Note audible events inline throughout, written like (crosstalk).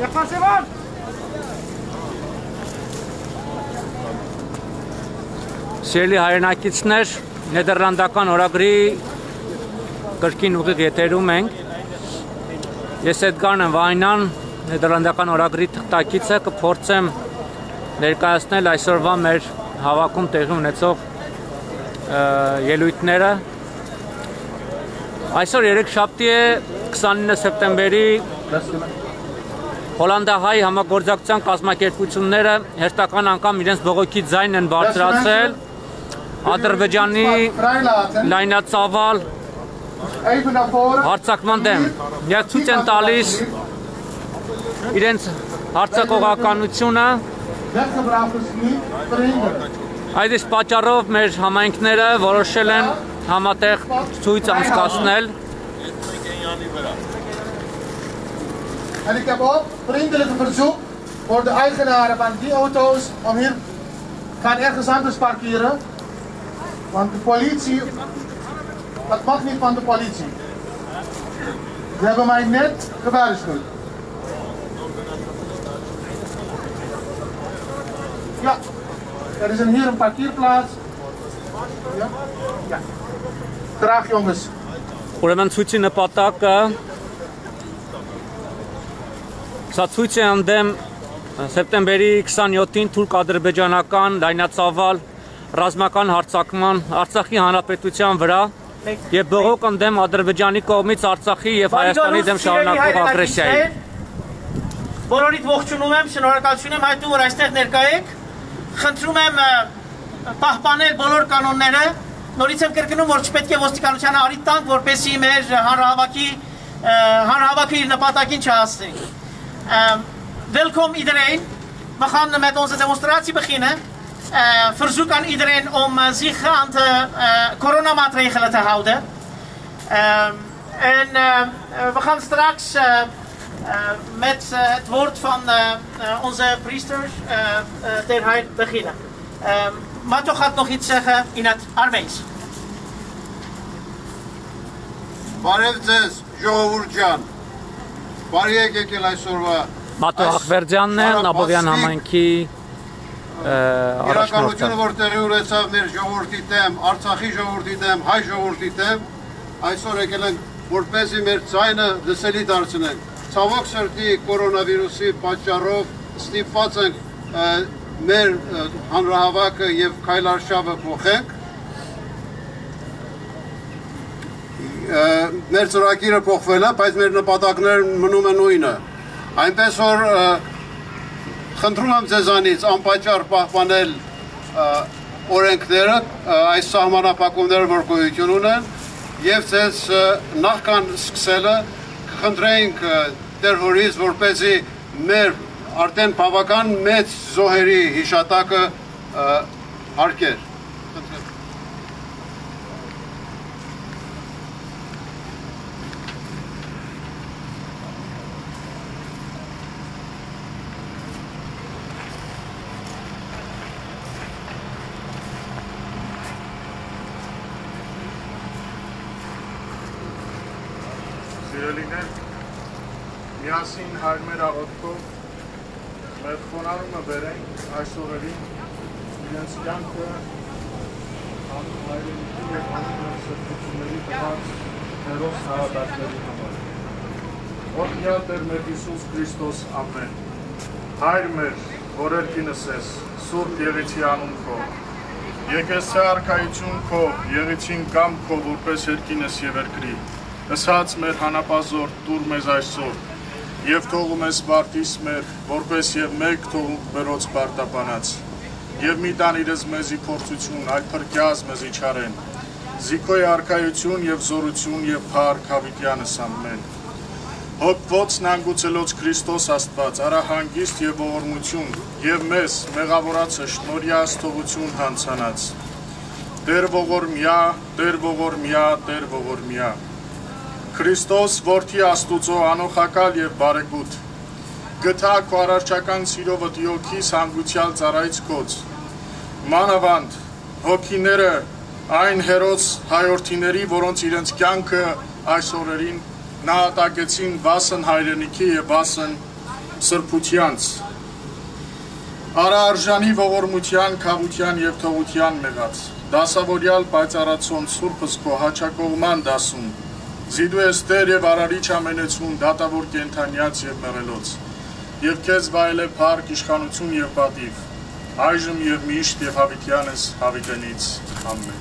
Եղբասեվան! Սիրելի հայրենակիցներ, Նեդերլանդական օրագրի կրկին ուղիղ եթերում ենք։ Ես Էդգարն եմ Վայնան, Նեդերլանդական օրագրի թղթակիցը կփորձեմ ներկայացնել այսօրվա մեր հավաքում տեղի ունեցող ելույթները։ Այսօր 3 շաբթի է 29 սեպտեմբերի Հոլանդահայ համագործակցության կազմակերպությունները հերթական անգամ իրենց բողոքի ձայնն են բարձրացել Ադրբեջանի լայնածավալ հարցակման դեմ։ Եվ ցույց են տալիս իրենց հարցակողականությունը։ Այդ իսկ պատճառով մեր համայնքները որոշել են համատեղ ցույց անցկացնել En ik heb ook vriendelijk verzoek voor de eigenaren van die auto's om hier gaan ergens anders parkeren. Want de politie, dat mag niet van de politie. Ze hebben mij net gewaarschuwd. Ja, er is een, hier een parkeerplaats. Ja. ja. Graag jongens. Ուրեմն ցույցի նպատակը Սա ցույց է ընդեմ սեպտեմբերի 27-ին թուրք-ադրբեջանական լայնածավալ ռազմական հարձակման Արցախի հանրապետության վրա եւ բողոք ընդդեմ Ադրբեջանի կողմից Արցախի եւ Հայաստանի դեմ շարունակվող ագրեսիայի։ Բոլորիդ ողջունում եմ, շնորհակալություն եմ հայտնում, որ այստեղ ներկա եք։ Խնդրում եմ պահպանել բոլոր կանոնները, նորից եմ կրկնում, որ չպետք է ոստիկանությանը արի տանք, որպեսի մեր հանրահավաքի հանրահավաքը իր նպատակին չհասնի։ Welkom iedereen. We gaan met onze demonstratie beginnen. verzoek aan iedereen om zich aan de uh, coronamaatregelen te houden. en we gaan straks met het woord van onze priesters ter beginnen. մատո խատնողի ցեխը ինատ արվեիս։ Բարև ձեզ, ժողովուրդ ջան։ Բարի եկել այսօրվա։ Մատո Ախվերդյանն է Նաբովյան համայնքի իրականությունը որ տեղի ունեցավ մեր ժողովրդի դեմ, Արցախի ժողովրդի դեմ, հայ ժողովրդի դեմ, այսօր եկել ենք որպեսզի մեր ցայնը լսելի դարձնենք։ Ցավոք սրտի կորոնավիրուսի պատճառով ստիպված ենք մեր հանրահավաքը եւ քայլարշավը փոխենք մեր ծրագիրը փոխվել է, բայց մեր նպատակներն մնում են նույնը։ Այնպես որ խնդրում եմ ձեզանից անպաճառ պահպանել օրենքները, այս սահմանապակումները, որ գոյություն ունեն, եւ ձեզ նախքան սկսելը խնդրենք Տեր հորից, որ เป զի մեր արդեն բավական մեծ զոհերի հիշատակը հարկեր։ այս օրերին իրենց կյանքը հանուն հայրենիքի և հանուն սրբությունների տված հերոս հավատակների համար։ Օրհնյալ Տեր մեր Հիսուս Քրիստոս ամեն։ Հայր մեր, որ երկինս ես, Սուրբ Եղիցի անուն քո։ Եկես է արքայություն քո, Եղիցին կամ քո, որպես երկինս եւ երկրի։ Լսած մեր հանապազոր, դուր մեզ այսօր եւ թողում ես Սպարտիս մեր, որպես եւ մեկ թողում բերոց Սպարտապանած։ Եվ մի տան իրս մեզի փորձություն, այլ փրկյազ մեզի չարեն։ Զիքոյ արքայություն եւ զորություն եւ փառք հավիտյանս ամեն։ Հոգվոց նանգուցելոց Քրիստոս Աստված, արահանգիստ եւ ողորմություն, եւ մեզ մեղավորացը շնորհյա աստողություն հանցանած։ Տեր ողորմյա, Տեր ողորմյա, Տեր ողորմյա։ Քրիստոս որդի Աստուծո անոխակալ եւ բարեգութ։ Գթակ ու առարչական սիրովը դիոքիս հանգուցյալ ծառայից կոց։ Մանավանդ հոգիները այն հերոց հայորդիների, որոնց իրենց կյանքը այս օրերին նահատակեցին վասն հայրենիքի եւ վասն սրբությանց։ Արարժանի ողորմության, խաղության եւ թողության մեղած։ Դասավորյալ պայծառացոն Սուրբս քո հաճակողման դասում Զիդու ես տեր և արարիչ ամենեցուն, դատավոր կենթանյաց և մեղելոց, և կեզ վայել է պարկ իշխանություն և պատիվ, այժմ և միշտ և հավիտյան ես հավիտենից, ամեն։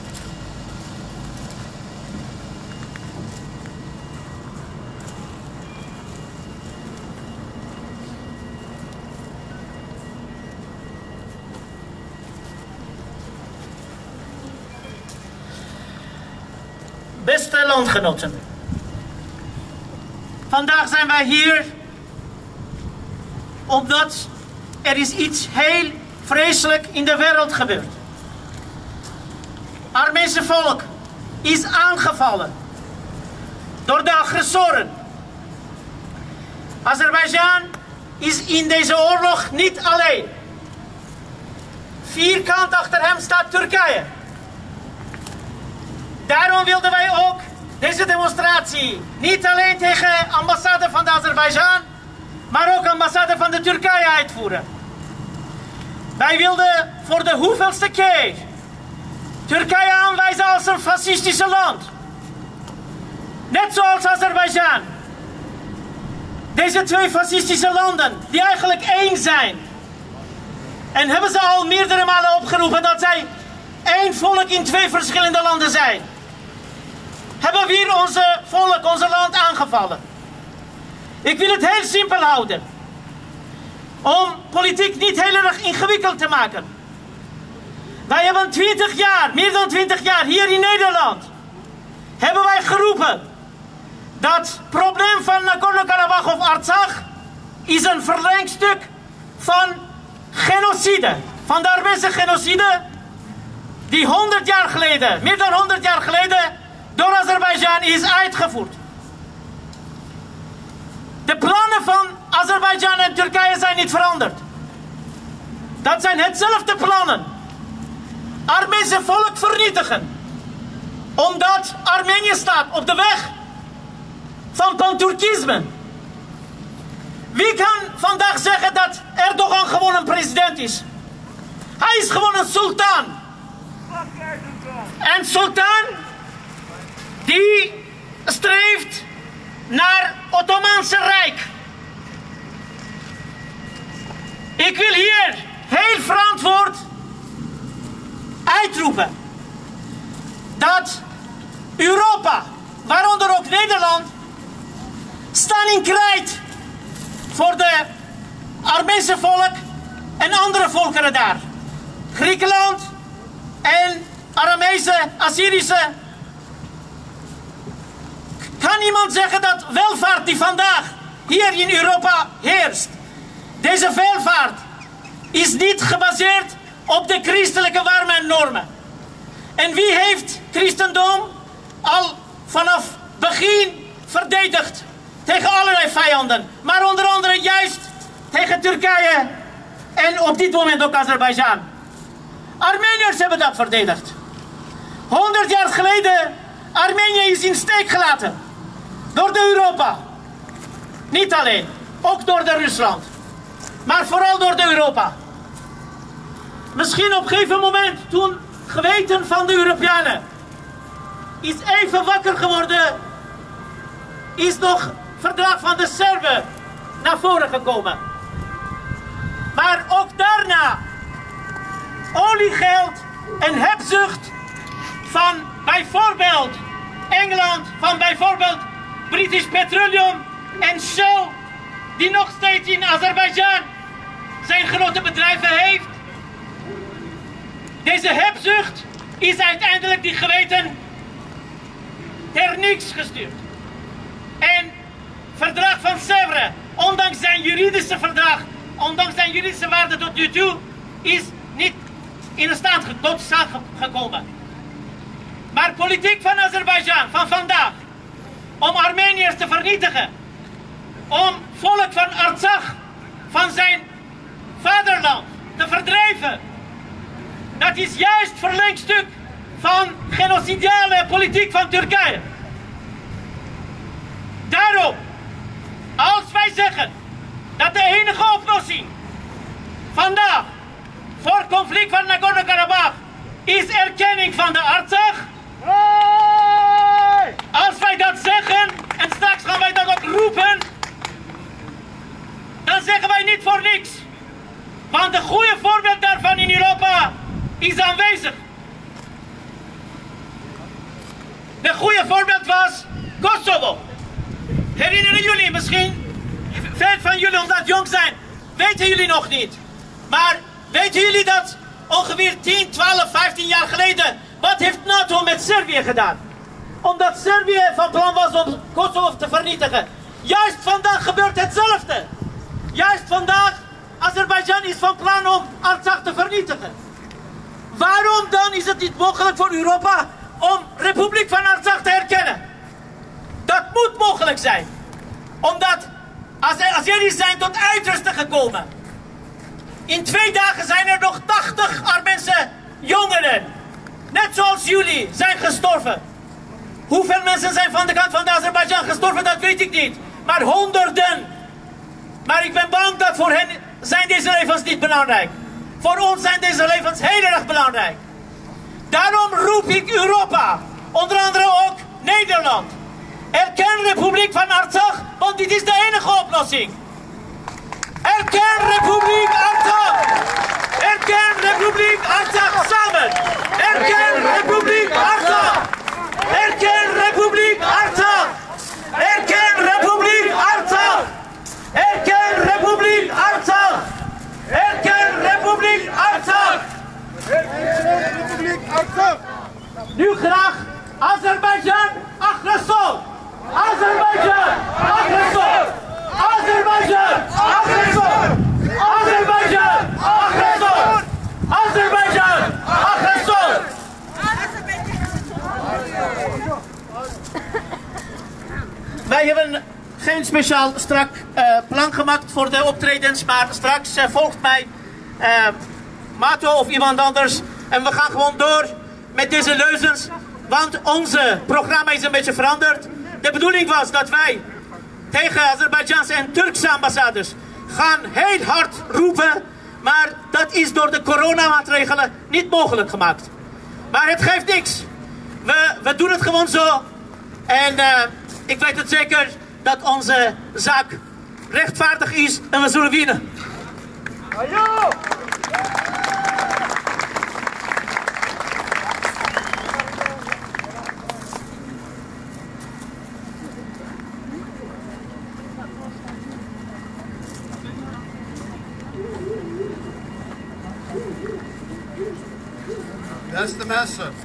Բես տելան խնոցն։ Vandaag zijn wij hier omdat er is iets heel vreselijk in de wereld gebeurd. Armeense volk is aangevallen door de agressoren. Azerbeidzjan is in deze oorlog niet alleen. Vierkant achter hem staat Turkije. Daarom wilden wij ook deze demonstratie niet alleen tegen ambassade van de Azerbeidzjan, maar ook ambassade van de Turkije uitvoeren. Wij wilden voor de hoeveelste keer Turkije aanwijzen als een fascistische land. Net zoals Azerbeidzjan. Deze twee fascistische landen, die eigenlijk één zijn. En hebben ze al meerdere malen opgeroepen dat zij één volk in twee verschillende landen zijn hebben hier onze volk, onze land aangevallen. Ik wil het heel simpel houden. Om politiek niet heel erg ingewikkeld te maken. Wij hebben 20 jaar, meer dan 20 jaar hier in Nederland, hebben wij geroepen dat het probleem van Nagorno-Karabakh of Artsakh is een verlengstuk van genocide. Van de Armeense genocide die 100 jaar geleden, meer dan 100 jaar geleden, door Azerbeidzjan is uitgevoerd. De plannen van Azerbeidzjan en Turkije zijn niet veranderd. Dat zijn hetzelfde plannen. Armeense volk vernietigen. Omdat Armenië staat op de weg van pan-Turkisme. Wie kan vandaag zeggen dat Erdogan gewoon een president is? Hij is gewoon een sultan. En sultan die streeft naar Ottomaanse Rijk. Ik wil hier heel verantwoord uitroepen dat Europa, waaronder ook Nederland, in krijgt voor de Armeense volk en andere volkeren daar. Griekenland en Aramese, Assyrische kan iemand zeggen dat welvaart die vandaag hier in Europa heerst, deze welvaart is niet gebaseerd op de christelijke warmen en normen. En wie heeft christendom al vanaf begin verdedigd tegen allerlei vijanden, maar onder andere juist tegen Turkije en op dit moment ook Azerbeidzjan. Armeniërs hebben dat verdedigd. 100 jaar geleden Armenië is in steek gelaten. Door de Europa. Niet alleen, ook door de Rusland. Maar vooral door de Europa. Misschien op een gegeven moment toen geweten van de Europeanen is even wakker geworden, is nog verdrag van de Serben naar voren gekomen. Maar ook daarna oliegeld en hebzucht van bijvoorbeeld Engeland, van bijvoorbeeld British Petroleum en Shell, die nog steeds in Azerbeidzjan zijn grote bedrijven heeft. Deze hebzucht is uiteindelijk die geweten ter niks gestuurd. En verdrag van Sèvres, ondanks zijn juridische verdrag, ondanks zijn juridische waarde tot nu toe, is niet in staat, tot stand gekomen. Maar politiek van Azerbeidzjan van vandaag om Armeniërs te vernietigen. Om volk van Artsakh, van zijn vaderland, te verdrijven. Dat is juist verlengstuk van genocidiale politiek van Turkije. Daarom, als wij zeggen dat de enige oplossing vandaag voor het conflict van Nagorno-Karabakh is erkenning van de Artsakh, wij dat zeggen, en straks gaan wij dat ook roepen, dan zeggen wij niet voor niks. Want een goede voorbeeld daarvan in Europa is aanwezig. De goede voorbeeld was Kosovo. Herinneren jullie misschien? Veel van jullie, omdat jong zijn, weten jullie nog niet. Maar weten jullie dat ongeveer 10, 12, 15 jaar geleden, wat heeft NATO met Servië gedaan? Omdat Servië van plan was om Kosovo te vernietigen. Juist vandaag gebeurt hetzelfde. Juist vandaag, Azerbeidzjan is van plan om Artsakh te vernietigen. Waarom dan is het niet mogelijk voor Europa om Republiek van Artsakh te herkennen? Dat moet mogelijk zijn. Omdat jullie zijn tot uiterste gekomen. In twee dagen zijn er nog 80 Armense jongeren, net zoals jullie, zijn gestorven. Hoeveel mensen zijn van de kant van de Azerbeidzjan gestorven, dat weet ik niet. Maar honderden. Maar ik ben bang dat voor hen zijn deze levens niet belangrijk. Voor ons zijn deze levens heel erg belangrijk. Daarom roep ik Europa, onder andere ook Nederland. Erken Republiek van Artsakh, want dit is de enige oplossing. Erken Republiek Artsakh! Erken Republiek Artsakh samen! Erken Republiek Artsakh! Erken Republiek Artsakh! Erken Republiek Artsakh! Erken Artsakh! Erken Republiek Artsakh! Erken Republiek Artsakh! Nu graag Azerbeidzjan agressor! Azerbeidzjan agressor! Azerbeidzjan agressor! Azerbeidzjan agressor! Azerbeidzjan agressor! Wij hebben geen speciaal strak eh, plan gemaakt voor de optredens, maar straks eh, volgt mij eh, Mato of iemand anders. En we gaan gewoon door met deze leuzens, want onze programma is een beetje veranderd. De bedoeling was dat wij tegen Azerbeidzjaanse en Turkse ambassades gaan heel hard roepen, maar dat is door de coronamaatregelen niet mogelijk gemaakt. Maar het geeft niks. We, we doen het gewoon zo. En ik weet het zeker dat onze zaak rechtvaardig is en we zullen winnen. That's the message.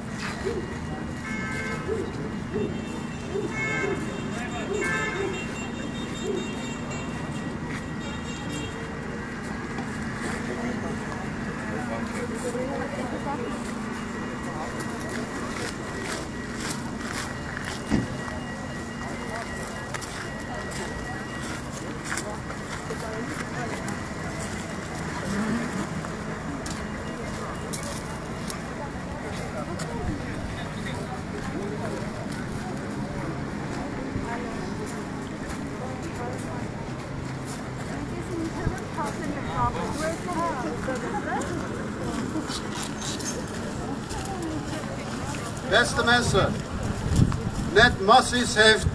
Assis heeft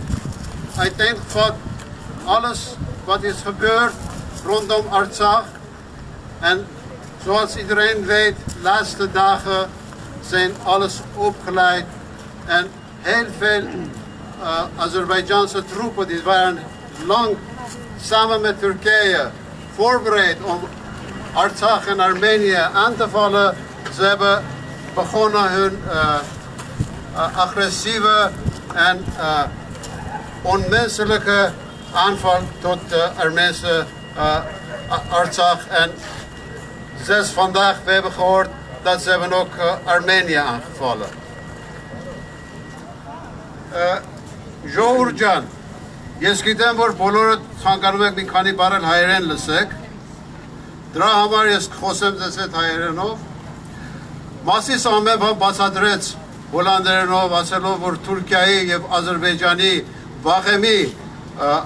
uiteindelijk van alles wat is gebeurd rondom Artsakh. En zoals iedereen weet, de laatste dagen zijn alles opgeleid en heel veel uh, Azerbeidzjaanse troepen die waren lang samen met Turkije voorbereid om Artsakh en Armenië aan te vallen. Ze hebben begonnen hun eh, eh, agressieve and uh, on menselijke aanval tot uh, Armeense uh, Artsakh. En zes vandaag, we hebben gehoord dat ze hebben ook uh, Armenië aangevallen. Ժողուր uh, ջան, ես գիտեմ, որ բոլորը ցանկանում եք մի քանի բառ հայերեն լսեք։ Դրա համար ես խոսեմ ձեզ այդ հայերենով։ Մասիս ամեն բան բացատրեց հոլանդերենով ասելով, որ Թուրքիայի եւ Ադրբեջանի վաղեմի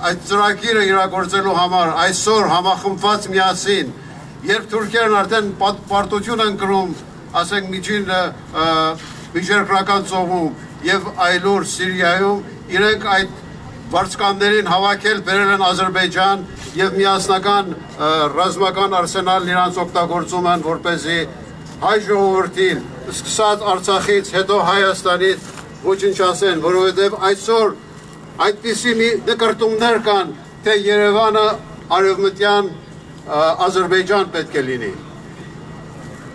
այդ ծրագիրը իրագործելու համար այսօր համախմբված միասին, երբ Թուրքիան արդեն պարտություն են գրում, ասենք միջին միջերկրական ծողում եւ այլուր Սիրիայում իրենք այդ վարձկաններին հավաքել բերել են Ադրբեջան եւ միասնական ռազմական արսենալն իրանց օգտագործում են որպեսզի հայ ժողովրդին սկսած Արցախից, հետո Հայաստանից ոչինչ ասեն, որովհետև այսօր այդպիսի մի նկարտումներ կան, թե Երևանը արևմտյան Ադրբեջան պետք է լինի։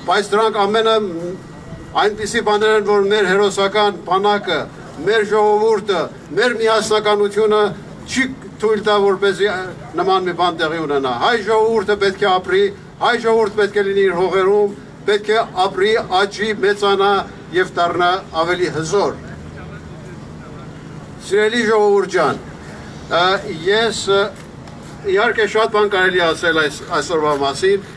Բայց դրանք ամենը այնպիսի բաներ են, որ մեր հերոսական բանակը, մեր ժողովուրդը, մեր միասնականությունը չի թույլ տա, որպեսզի նման մի բան տեղի ունենա։ Հայ ժողովուրդը պետք է ապրի, հայ ժողովուրդը պետք է լինի իր հողերում, պետք է ապրի, աճի, մեծանա եւ դառնա ավելի հզոր։ Սիրելի ժողովուրդ ջան, ես իհարկե շատ բան կարելի ասել այս այսօրվա մասին։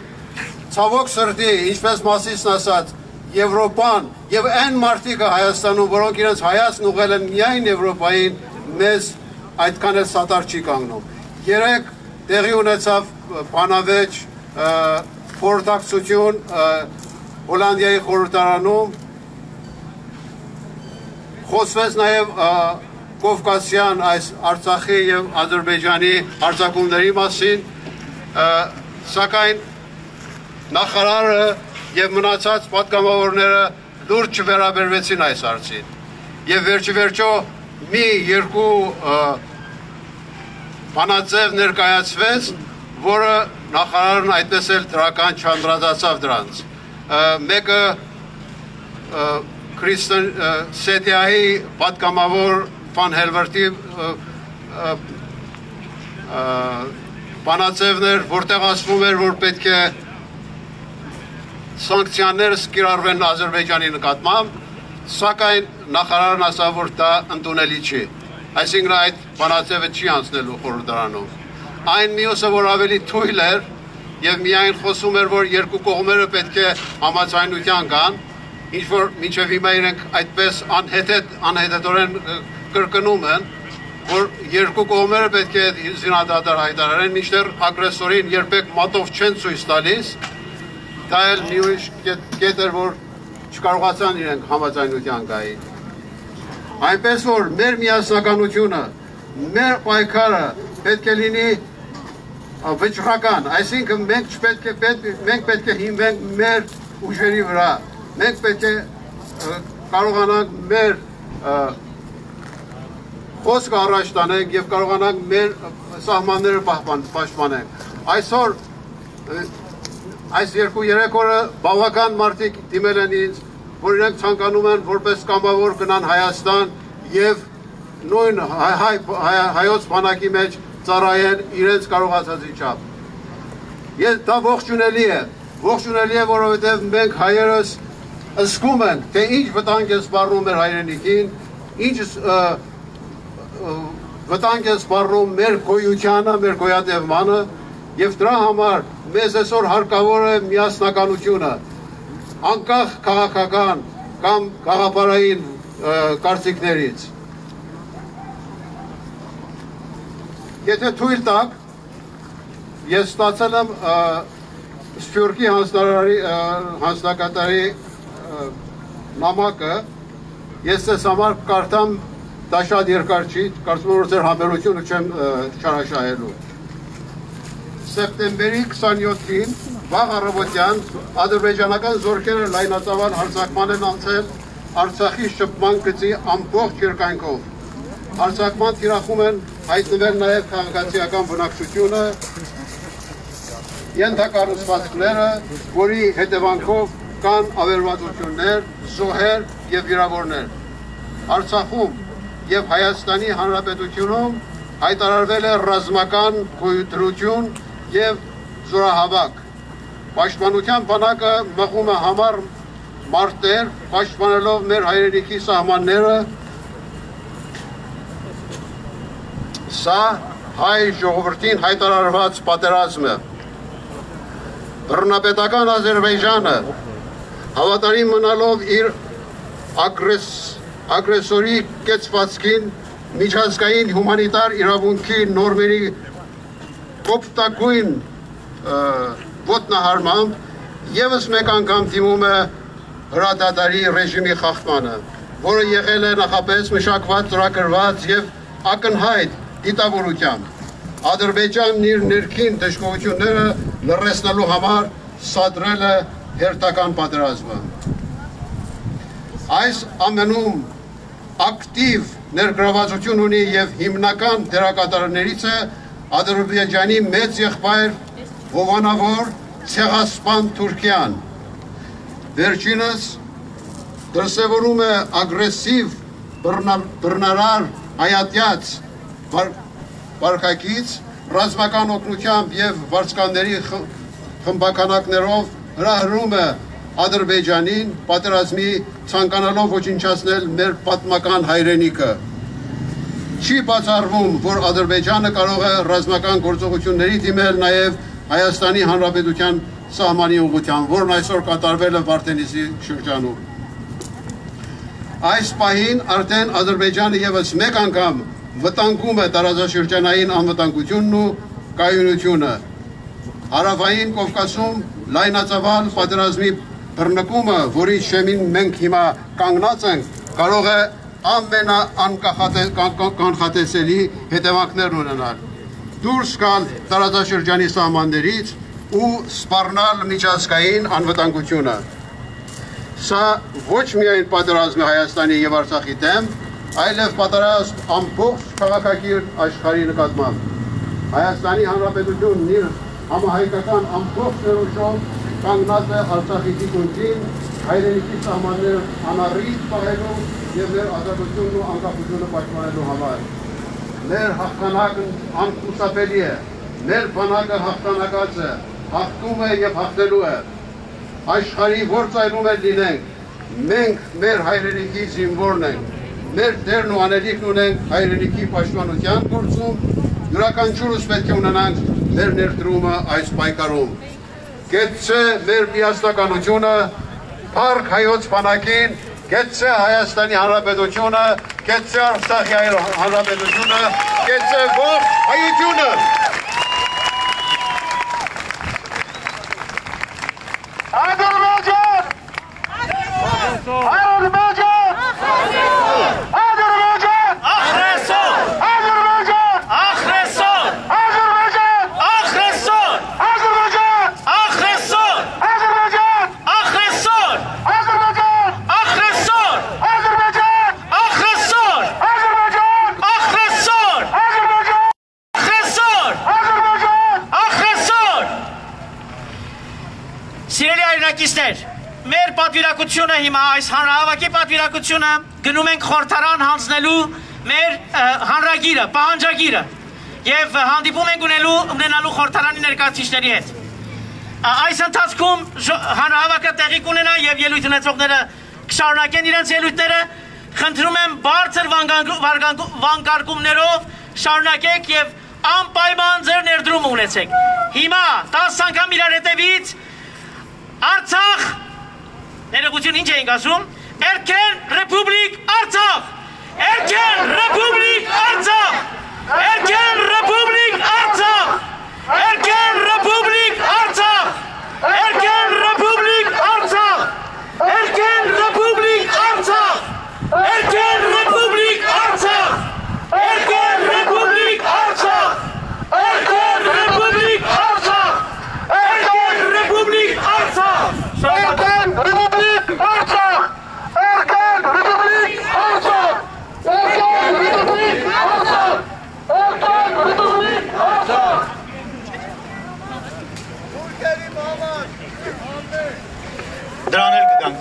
Ցավոք սրտի, ինչպես մասիսն ասած, Եվրոպան եւ այն մարդիկը Հայաստանում, որոնք իրենց հայացն ուղղել են միայն Եվրոպային, մեզ այդքան էլ սատար չի կանգնում։ Երեք տեղի ունեցավ Բանավեճ խորհրդակցություն Հոլանդիայի խորհրդարանում խոսվեց նաև Կովկասյան այս Արցախի եւ Ադրբեջանի արձակումների մասին, սակայն նախարարը եւ մնացած պատգամավորները դուր չվերաբերվեցին այս հարցին։ Եվ վերջիվերջո մի երկու բանաձև ներկայացվեց, որը նախարարն այդպես էլ դրական չանդրադարձավ դրանց։ Մեկը Քրիստեն Սետիայի պատգամավոր Վան Հելվերտի բանաձևներ, որտեղ ասվում էր, որ պետք է սանկցիաներ սկիրարվեն Ադրբեջանի նկատմամբ, սակայն նախարարն ասավ, որ դա ընդունելի չի։ Այսինքն այդ բանաձևը չի անցնելու խորհրդարանում այն մյուսը, որ ավելի թույլ էր եւ միայն խոսում էր, որ երկու կողմերը պետք է համաձայնության գան, ինչ որ մինչեւ հիմա իրենք այդպես անհետ անհետորեն կրկնում են, որ երկու կողմերը պետք է զինադադար հայտարարեն, մինչդեռ ագրեսորին երբեք մատով չեն ցույց տալիս, դա էլ մյուս կետ էր, որ չկարողացան իրենք համաձայնության գային։ Այնպես որ մեր միասնականությունը, մեր պայքարը պետք է լինի վճռական, այսինքն մենք չպետք է պետք մենք պետք է հիմնենք մեր ուժերի վրա։ Մենք պետք է կարողանանք մեր խոսքը առաջ տանենք եւ կարողանանք մեր սահմանները պաշտպանենք։ Այսօր այս երկու-երեք օրը բավական մարդիկ դիմել են ինձ, որ իրենք ցանկանում են որպես կամավոր գնան Հայաստան եւ նույն հայոց բանակի մեջ ծառայել իրենց կարողացածի չափ։ Ես դա ողջունելի է, ողջունելի է, որովհետև մենք հայերս զգում ենք, թե ինչ վտանգ է սպառնում մեր հայրենիքին, ինչ վտանգ է սպառնում մեր գոյությանը, մեր գոյատևմանը, եւ դրա համար մեզ այսօր հարկավոր է միասնականությունը, անկախ քաղաքական կամ գաղապարային կարծիքներից։ Եթե թույլ տաք, ես ստացել եմ Սփյուռքի հանձնարարի հանձնակատարի նամակը, ես ես համար կարդամ դա շատ երկար չի, կարծում որ ձեր համերությունը չեմ չարաշահելու։ Սեպտեմբերի 27-ին վաղ առավոտյան ադրբեջանական զորքերը լայնածավալ հարձակման են անցել Արցախի շփման գծի ամբողջ երկայնքով։ Հարձակման թիրախում են հայտնվել նաև քաղաքացիական բնակչությունը, ենթակառուցվածքները, որի հետևանքով կան ավերվածություններ, զոհեր եւ վիրավորներ։ Արցախում եւ Հայաստանի Հանրապետությունում հայտարարվել է ռազմական գույտրություն եւ զորահավաք։ Պաշտպանության բանակը մղում է համար մարտեր, պաշտպանելով մեր հայրենիքի սահմանները Սա հայ ժողովրդին հայտարարված պատերազմը։ Բռնապետական Ադրբեջանը հավատարիմ մնալով իր ագրես ագրեսորի կեցվածքին միջազգային հումանիտար իրավունքի նորմերի կոպտագույն ոտնահարմամբ եւս մեկ անգամ դիմում է հրադադարի ռեժիմի խախտմանը, որը եղել է նախապես մշակված, ծրագրված եւ ակնհայտ դիտավորությամբ Ադրբեջանն իր ներքին դժգոհությունները լրացնելու համար սադրել է հերթական պատերազմը։ Այս ամենում ակտիվ ներգրավվածություն ունի եւ հիմնական դերակատարներից է Ադրբեջանի մեծ եղբայր հովանավոր ցեղասպան Թուրքիան։ Վերջինս դրսևորում է ագրեսիվ բռնարար հայատյաց վարկակից ռազմական օգնությամբ եւ վարձկանների խմբականակներով հրահրում է Ադրբեջանին պատերազմի ցանկանալով ոչնչացնել մեր պատմական հայրենիքը։ Չի բացառվում, որ Ադրբեջանը կարող է ռազմական գործողությունների դիմել նաև Հայաստանի Հանրապետության սահմանի ուղղությամբ, որն այսօր կատարվել է Վարդենիսի շրջանում։ Այս պահին արդեն Ադրբեջանը եւս մեկ անգամ վտանգում է տարածաշրջանային անվտանգությունն ու կայունությունը։ Հարավային Կովկասում լայնածավալ պատերազմի բռնկումը, որի շեմին մենք հիմա կանգնած ենք, կարող է ամենաանկանխատեսելի հետևանքներ ունենալ։ Դուրս գալ տարածաշրջանի սահմաններից ու սպառնալ միջազգային անվտանգությունը։ Սա ոչ միայն պատերազմի Հայաստանի եւ Արցախի դեմ, այլև պատրաստ ամբողջ քաղաքակիրթ աշխարհի նկատմամբ։ Հայաստանի Հանրապետությունն իր համահայկական ամբողջ ներուժով կանգնած է Արցախի դիգունջին, հայրենիքի սահմանները անառիկ պահելու եւ մեր ազատությունն ու անկախությունը պաշտպանելու համար։ Մեր հաղթանակն անկուսափելի է, մեր բանակը հաղթանակած է, հաղթում է եւ հաղթելու է։ Աշխարհի որ ծայրում է լինենք, մենք մեր հայրենիքի զինվորն ենք մեր դերն ու անելիքն ունենք հայրենիքի պաշտպանության գործում, յուրականչուրս պետք է ունենանք մեր ներդրումը այս պայքարում։ Գետցե մեր միասնականությունը, Փառք հայոց բանակին, գետցե Հայաստանի Հանրապետությունը, գետցե Արցախի հանրապետությունը, գետցե հանրապետությունը գնում ենք խորհրդարան հանձնելու մեր հանրագիրը, պահանջագիրը եւ հանդիպում ենք ունելու ունենալու խորհրդարանի ներկայացուցիչների հետ։ Այս ընթացքում հանրահավաքը տեղի կունենա եւ ելույթ ունեցողները կշարունակեն իրենց ելույթները։ Խնդրում եմ բարձր վանկարկումներով շարունակեք եւ անպայման ձեր ներդրումը ունեցեք։ Հիմա 10 անգամ իրար հետևից Արցախ ներողություն ինչ էինք ասում Erken Republik Artsakh! Erken Republik Artsakh! Erken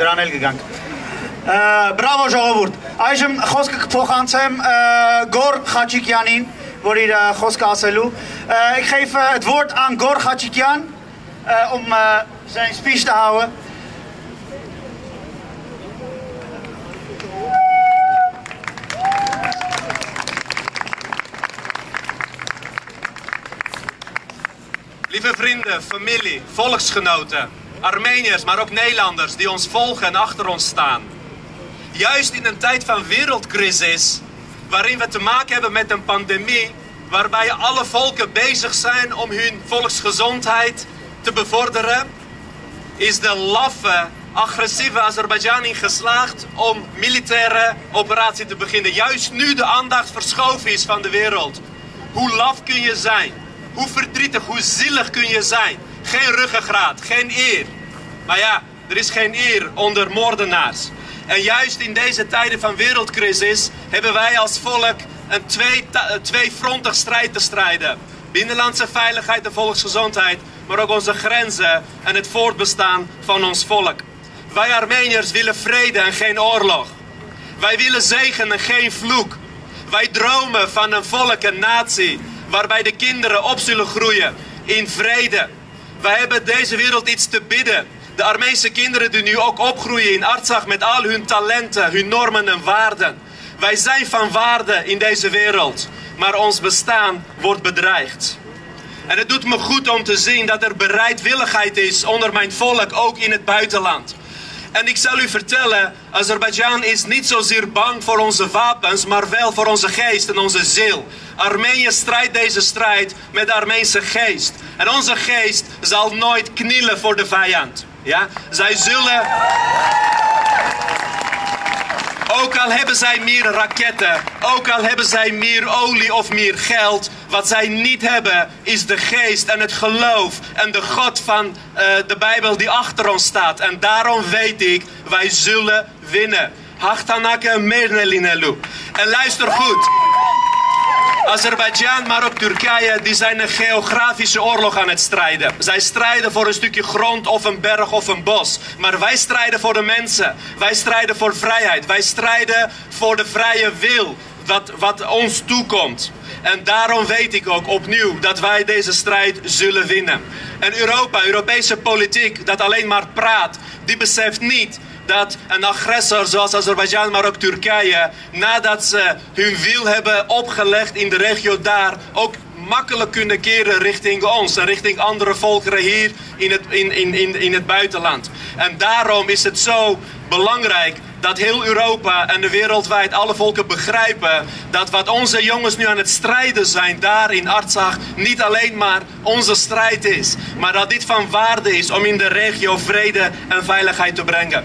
Er aan elke gang. Äh, bravo, Georgewort. Als ik het voor gaan zeg, äh, Gor Gatchikyanin, voor iedere äh, kuska alselu. Ik geef het woord aan Gor Gatchikyan om zijn speech te houden. Lieve vrienden, familie, volksgenoten. Armeniërs, maar ook Nederlanders die ons volgen en achter ons staan. Juist in een tijd van wereldcrisis, waarin we te maken hebben met een pandemie, waarbij alle volken bezig zijn om hun volksgezondheid te bevorderen, is de laffe, agressieve Azerbeidzjan geslaagd om militaire operatie te beginnen. Juist nu de aandacht verschoven is van de wereld. Hoe laf kun je zijn? Hoe verdrietig, hoe zielig kun je zijn? Geen ruggengraat, geen eer. Maar ja, er is geen eer onder moordenaars. En juist in deze tijden van wereldcrisis hebben wij als volk een twee, tweefrontig strijd te strijden. Binnenlandse veiligheid en volksgezondheid, maar ook onze grenzen en het voortbestaan van ons volk. Wij Armeniërs willen vrede en geen oorlog. Wij willen zegen en geen vloek. Wij dromen van een volk en natie waarbij de kinderen op zullen groeien in vrede. Wij hebben deze wereld iets te bidden. De Armeense kinderen die nu ook opgroeien in Artsakh met al hun talenten, hun normen en waarden. Wij zijn van waarde in deze wereld, maar ons bestaan wordt bedreigd. En het doet me goed om te zien dat er bereidwilligheid is onder mijn volk, ook in het buitenland. En ik zal u vertellen, Azerbeidzjan is niet zozeer bang voor onze wapens, maar wel voor onze geest en onze ziel. Armenië strijdt deze strijd met de Armeense geest. En onze geest zal nooit knielen voor de vijand. Ja? Zij zullen... Ook al hebben zij meer raketten, ook al hebben zij meer olie of meer geld, wat zij niet hebben is de geest en het geloof en de God van eh, de Bijbel die achter ons staat. En daarom weet ik, wij zullen winnen. Hachtanake mernelinalu. En luister goed. Azerbeidzjan, maar ook Turkije, die zijn een geografische oorlog aan het strijden. Zij strijden voor een stukje grond of een berg of een bos. Maar wij strijden voor de mensen. Wij strijden voor vrijheid. Wij strijden voor de vrije wil, wat, wat ons toekomt. En daarom weet ik ook opnieuw dat wij deze strijd zullen winnen. En Europa, Europese politiek, dat alleen maar praat, die beseft niet dat een agressor zoals Azerbeidzjan, maar ook Turkije, nadat ze hun wiel hebben opgelegd in de regio daar, ook makkelijk kunnen keren richting ons en richting andere volkeren hier in het, in, in, in, in het buitenland. En daarom is het zo belangrijk dat heel Europa en de wereldwijd alle volken begrijpen dat wat onze jongens nu aan het strijden zijn daar in Artsakh niet alleen maar onze strijd is, maar dat dit van waarde is om in de regio vrede en veiligheid te brengen.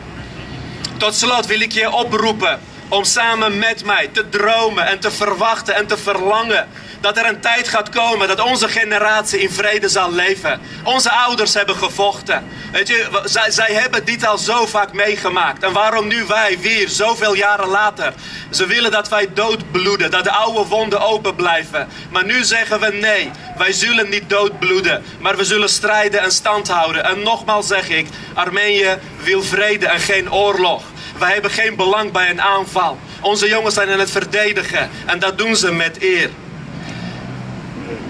Tot slot wil ik je oproepen om samen met mij te dromen en te verwachten en te verlangen dat er een tijd gaat komen dat onze generatie in vrede zal leven. Onze ouders hebben gevochten. Weet je, zij, hebben dit al zo vaak meegemaakt. En waarom nu wij weer, zoveel jaren later? Ze willen dat wij doodbloeden, dat de oude wonden open blijven. Maar nu zeggen we nee, wij zullen niet doodbloeden, maar we zullen strijden en stand houden. En nogmaals zeg ik, Armenië wil vrede en geen oorlog. Wij hebben geen belang bij een aanval. Onze jongens zijn aan het verdedigen en dat doen ze met eer.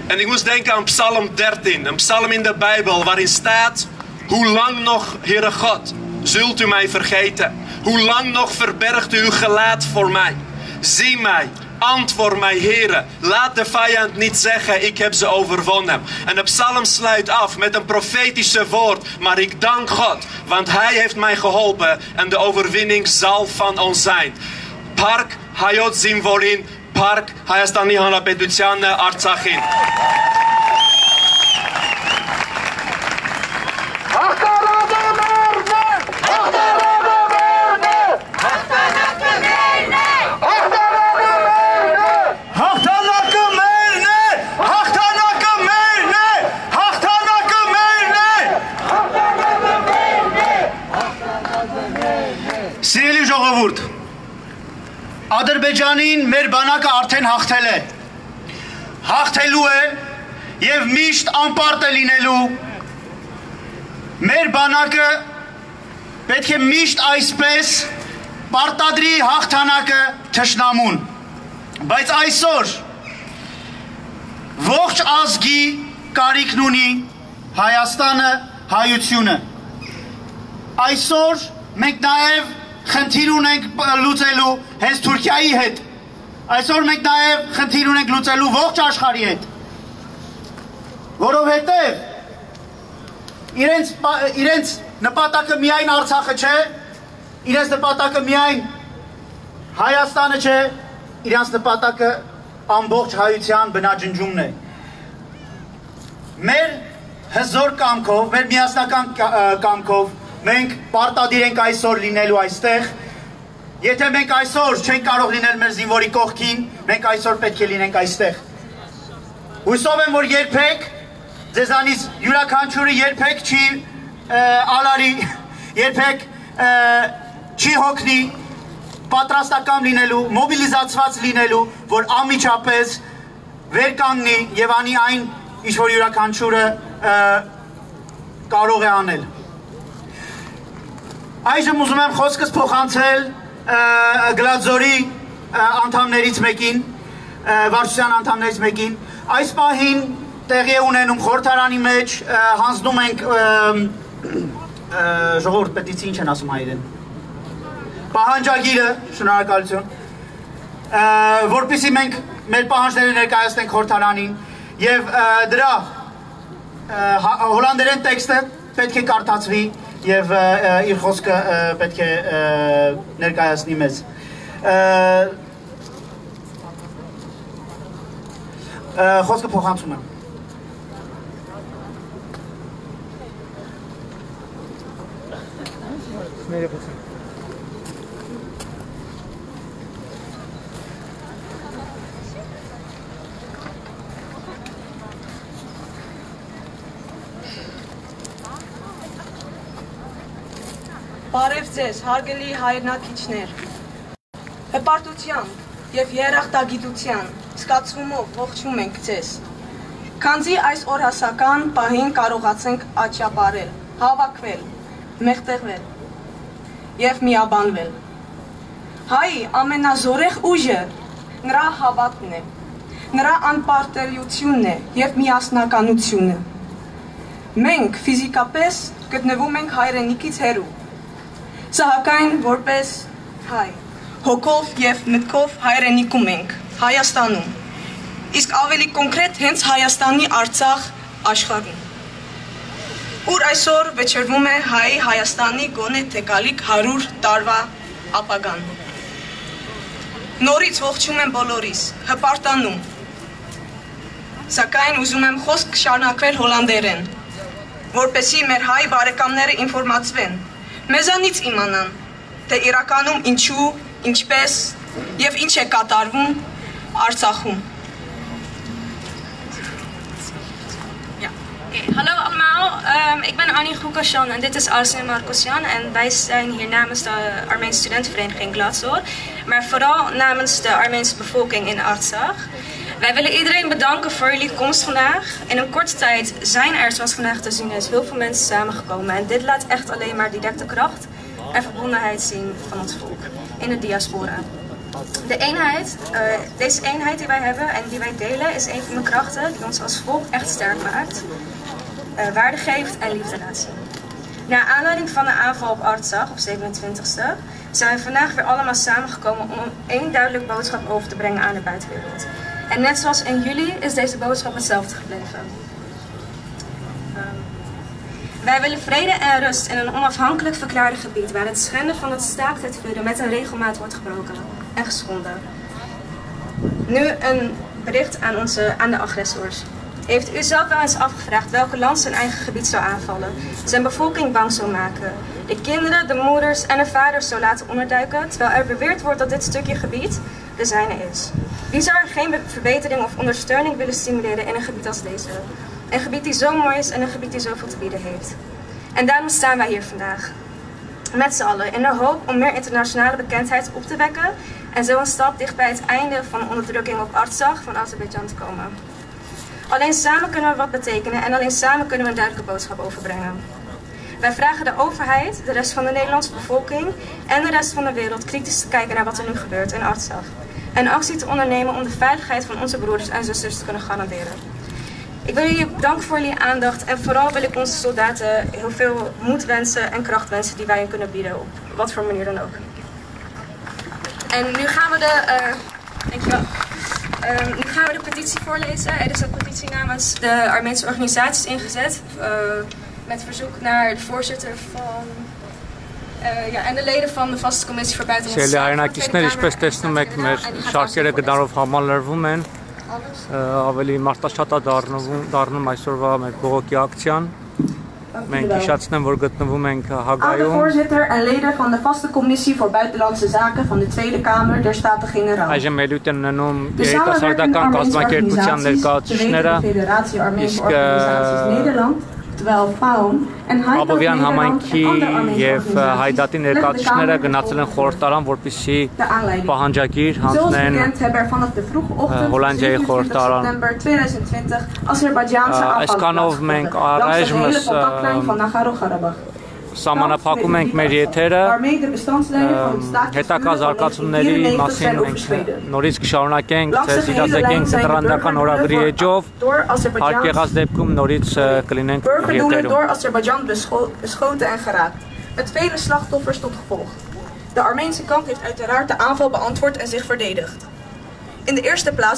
En ik moest denken aan Psalm 13, een psalm in de Bijbel waarin staat: Hoe lang nog, Heere God, zult u mij vergeten? Hoe lang nog verbergt u uw gelaat voor mij? Zie mij Antwoord mij, heren. Laat de vijand niet zeggen, ik heb ze overwonnen. En de psalm sluit af met een profetische woord. Maar ik dank God, want hij heeft mij geholpen. En de overwinning zal van ons zijn. Park Hayot Zimvolin, Park Hayastani Hana eh, Artsakhin. Ադրբեջանին մեր բանակը արդեն հաղթել է։ Հաղթելու է եւ միշտ անպարտ է լինելու։ Մեր բանակը պետք է միշտ այսպես պարտադրի հաղթանակը ճշնամուն։ Բայց այսօր ողջ ազգի կարիքն ունի Հայաստանը, հայությունը։ Այսօր մենք նաև խնդիր ունենք լուծելու հենց Թուրքիայի հետ։ Այսօր մենք նաև խնդիր ունենք լուծելու ողջ աշխարհի հետ։ Որովհետև իրենց իրենց նպատակը միայն Արցախը չէ, իրենց նպատակը միայն Հայաստանը չէ, իրենց նպատակը ամբողջ հայության բնաջնջումն է։ Մեր հզոր կամքով, մեր միասնական կամքով կա, մենք պարտադիր ենք այսօր լինելու այստեղ։ Եթե մենք այսօր չենք կարող լինել մեր զինվորի կողքին, մենք այսօր պետք է լինենք այստեղ։ Հույսով եմ, որ երբեք ձեզանից յուրաքանչյուրը երբեք չի ալարի, (laughs) երբեք չի հոգնի պատրաստական լինելու, մոբիլիզացված լինելու, որ անմիջապես վեր կանգնի եւ անի այն, ինչ որ յուրաքանչյուրը կարող է անել։ Այժմ ուզում եմ խոսքս փոխանցել գլաձորի անդամներից մեկին, վարչության անդամներից մեկին։ Այս պահին տեղի է ունենում խորհրդարանի մեջ հանձնում ենք ժողովուրդ պետիցի ինչ են ասում հայերեն։ Պահանջագիրը, շնորհակալություն, որպիսի մենք մեր պահանջները ներկայացնենք խորհրդարանին եւ դրա հա, հոլանդերեն տեքստը պետք է կարդացվի եւ իր խոսքը պետք է ներկայացնի մեզ։ Խոսքը փոխանցում եմ։ Ներեխոս Բարև ձեզ, հարգելի հայրենակիցներ։ Հպարտության եւ երախտագիտության սկացումով ողջում ենք ձեզ։ Քանզի այս օրհասական պահին կարողացենք աճաբարել, հավաքվել, մեղտեղվել եւ միաբանվել։ Հայի ամենազորեղ ուժը նրա հավատն է, նրա անպարտելիությունն է եւ միասնականությունը։ Մենք ֆիզիկապես գտնվում ենք հայրենիքից հեռու, Սահակայն որպես հայ, հոգով եւ մտքով հայրենիքում ենք, Հայաստանում։ Իսկ ավելի կոնկրետ հենց Հայաստանի Արցախ աշխարհում ուր այսօր վճռվում է հայ Հայաստանի գոնե թեկալիկ 100 տարվա ապագան։ Նորից ողջում եմ բոլորիս, հպարտանում։ Սակայն ուզում եմ խոսք շարունակվել հոլանդերեն, որպեսի մեր հայ բարեկամները ինֆորմացվեն, Մեզանից իմանան, թե իրականում ինչու, ինչպես եւ ինչ է կատարվում Արցախում։ Hallo allemaal, ehm, ik ben Annie Goekasjan en dit is Arsene Markosyan En wij zijn hier namens de Armeense studentenvereniging Glasgow, Maar vooral namens de Armeense bevolking in Artsakh. Wij willen iedereen bedanken voor jullie komst vandaag. In een korte tijd zijn er, zoals vandaag te zien is, heel veel mensen samengekomen. En dit laat echt alleen maar directe kracht en verbondenheid zien van ons volk in de diaspora. De eenheid, eh, deze eenheid die wij hebben en die wij delen, is een van de krachten die ons als volk echt sterk maakt, uh, waarde geeft en liefde laat zien. aanleiding van de aanval op Artsakh op 27e zijn we vandaag weer allemaal samengekomen om één duidelijk boodschap over te brengen aan de buitenwereld. En net zoals in juli is deze boodschap hetzelfde gebleven. Ehm, wij willen vrede en rust in een onafhankelijk verklaarde gebied waar het schenden van het staakt het vuren met een regelmaat wordt gebroken en geschonden. Nu een bericht aan, onze, aan de agressors. Heeft u zelf wel eens afgevraagd welke land zijn eigen gebied zou aanvallen, zijn bevolking bang zou maken, de kinderen, de moeders en de vaders zou laten onderduiken, terwijl er beweerd wordt dat dit stukje gebied de zijne is. Wie zou er geen verbetering of ondersteuning willen stimuleren in een gebied als deze? Een gebied die zo mooi is en een gebied die zoveel te bieden heeft. En daarom staan wij hier vandaag. Met z'n allen, in de hoop om meer internationale bekendheid op te wekken en zo een stap dicht bij het einde van onderdrukking op Artsakh van Azerbeidzjan te komen. Alleen samen kunnen we wat betekenen en alleen samen kunnen we een duidelijke boodschap overbrengen. Wij vragen de overheid, de rest van de Nederlandse bevolking en de rest van de wereld kritisch te kijken naar wat er nu gebeurt in Artsakh en actie te ondernemen om de veiligheid van onze broeders en zusters te kunnen garanderen. Ik wil jullie bedanken voor jullie aandacht en vooral wil ik onze soldaten heel veel moed wensen en kracht wensen die wij hen kunnen bieden, op wat voor manier dan ook. En nu gaan we de, uh, eh, dankjewel. Uh, ehm, nu gaan we de petitie voorlezen. Er is een petitie namens de Armeense organisaties ingezet eh, met verzoek naar de voorzitter van eh, ja, en de leden van de vaste commissie voor buitenlandse zaken. Ze kisne rishpesteştim ek mer şarkere kadar of hamallarvum en ավելի մարտաշատ է Voorzitter en leden van de vaste commissie voor buitenlandse zaken van de Tweede Kamer generaal Աբովյան համայնքի եւ հայդատի ներկայացուցիչները գնացել են խորհրդարան, որպիսի պահանջագիր հանձնեն Հոլանդիայի խորհրդարան։ Այսքանով մենք առայժմ սահմանափակում ենք մեր եթերը հետակա զարգացումների մասին մենք նորից կշարունակենք ցեզ իրազեկենք տրանդական օրագրի էջով հարկ եղած դեպքում նորից կլինենք եթերում Met vele slachtoffers tot gevolg. De Armeense kant heeft uiteraard de aanval beantwoord en zich verdedigd. In de eerste plaats